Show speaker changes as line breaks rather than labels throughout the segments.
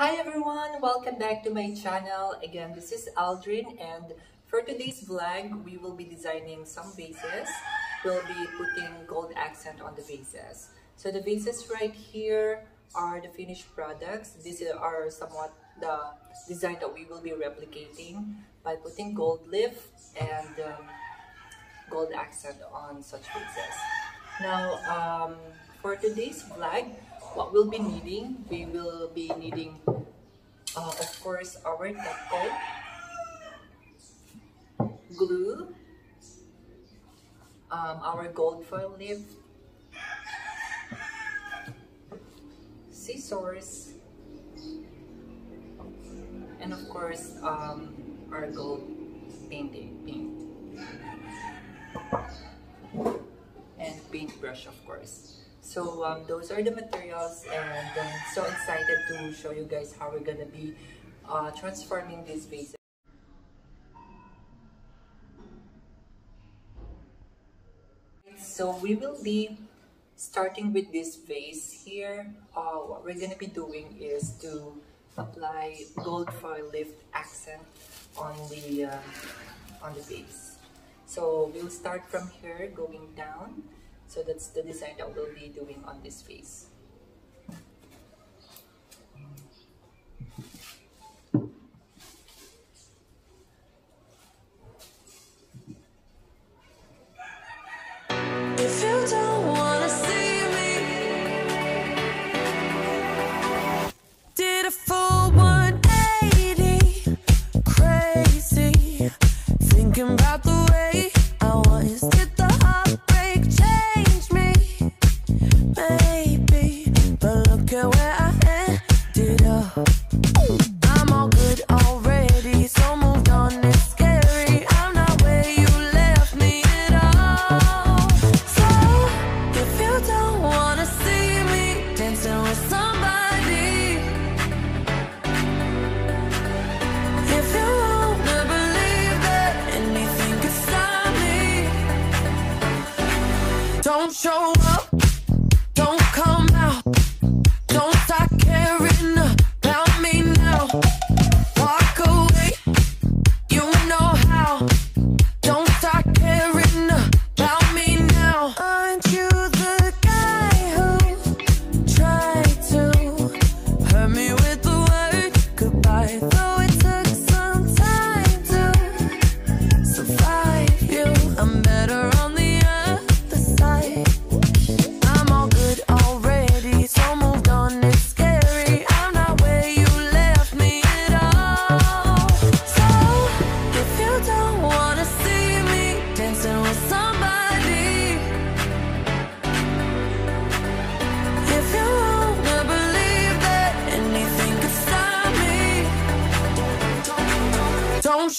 Hi everyone! Welcome back to my channel. Again, this is Aldrin and for today's vlog, we will be designing some vases. We'll be putting gold accent on the vases. So the vases right here are the finished products. These are somewhat the design that we will be replicating by putting gold leaf and um, gold accent on such vases. Now, um, for today's vlog, what we'll be needing, we will be needing, uh, of course, our tactile, glue, um, our gold foil leaf, scissors, and of course, um, our gold painting paint and paintbrush, of course. So um, those are the materials and I'm so excited to show you guys how we're gonna be uh, transforming these vases. So we will be starting with this vase here. Uh, what we're gonna be doing is to apply gold foil leaf accent on the uh, on the base. So we'll start from here going down so that's the design that we'll be doing on this show.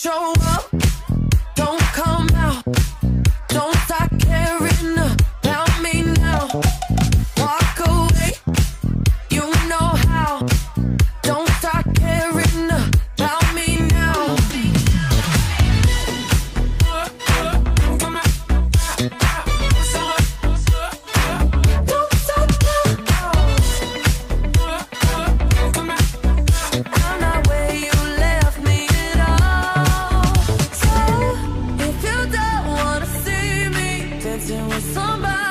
show. Face.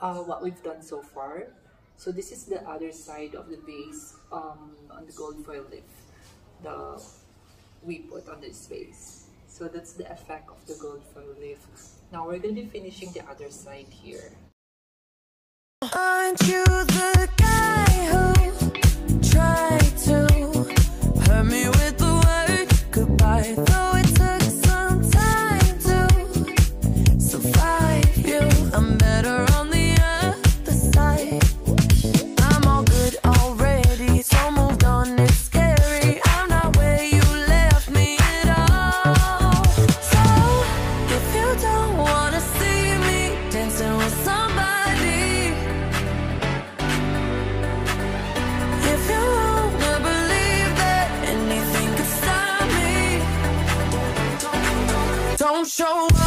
Uh, what we've done so far. So this is the other side of the base um, on the gold foil leaf the we put on this base. So that's the effect of the gold foil leaf. Now we're going to be finishing the other side here. Aren't you the guy who tried show up,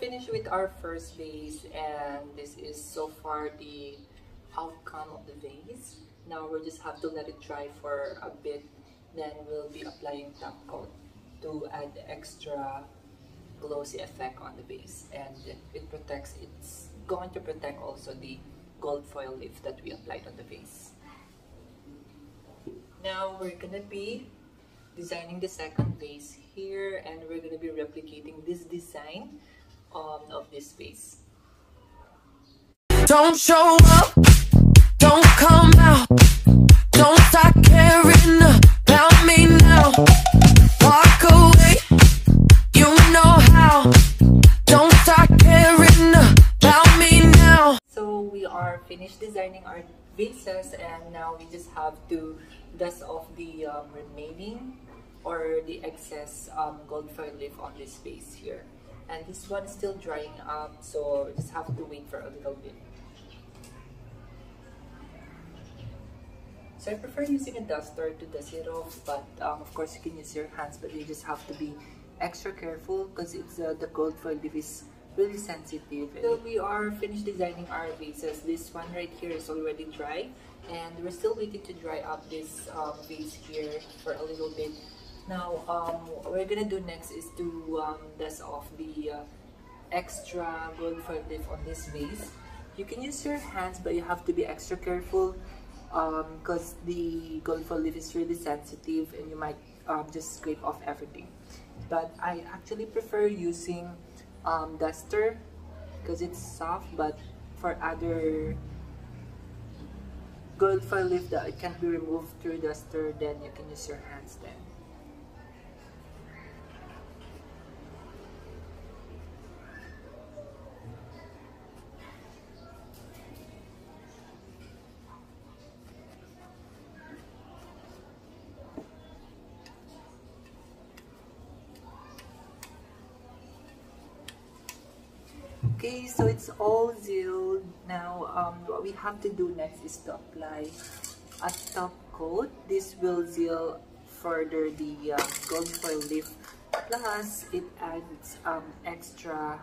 finished with our first vase and this is so far the outcome of the vase. Now we'll just have to let it dry for a bit, then we'll be applying top coat to add extra glossy effect on the base and it protects, it's going to protect also the gold foil leaf that we applied on the base. Now we're gonna be designing the second vase here and we're gonna be replicating this design um, of this vase.
Don't show up, don't come out, don't start caring about me now.
Designing our vases and now we just have to dust off the um, remaining or the excess um, gold foil leaf on this vase here. And this one is still drying up so we just have to wait for a little bit. So I prefer using a duster to dust it off, but um, of course you can use your hands, but you just have to be extra careful because it's uh, the gold foil leaf is really sensitive. So we are finished designing our vases. This one right here is already dry, and we're still waiting to dry up this um, vase here for a little bit. Now, um, what we're gonna do next is to um, dust off the uh, extra gold leaf on this vase. You can use your hands, but you have to be extra careful because the gold leaf is really sensitive and you might um, just scrape off everything. But I actually prefer using um, duster because it's soft but for other gold foil leaf that it can't be removed through duster then you can use your hands then. Okay, so it's all sealed. Now, um, what we have to do next is to apply a top coat. This will seal further the uh, gold foil leaf. Plus, it adds um, extra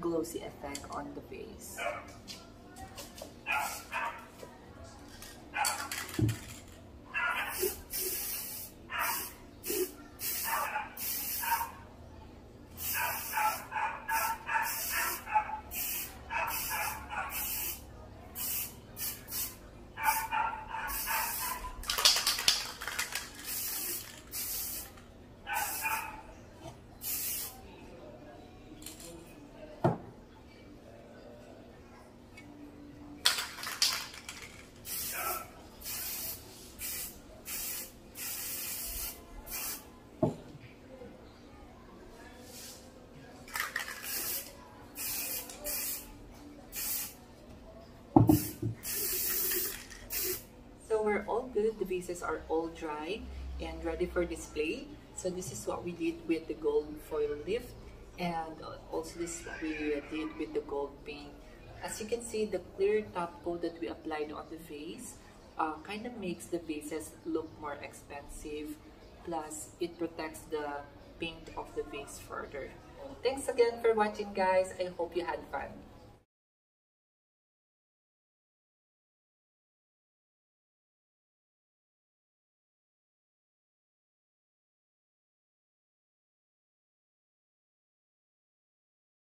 glossy effect on the base. So we're all good. The vases are all dry and ready for display. So this is what we did with the gold foil leaf and also this is what we did with the gold paint. As you can see, the clear top coat that we applied on the vase uh, kind of makes the vases look more expensive. Plus, it protects the paint of the vase further. Thanks again for watching guys. I hope you had fun.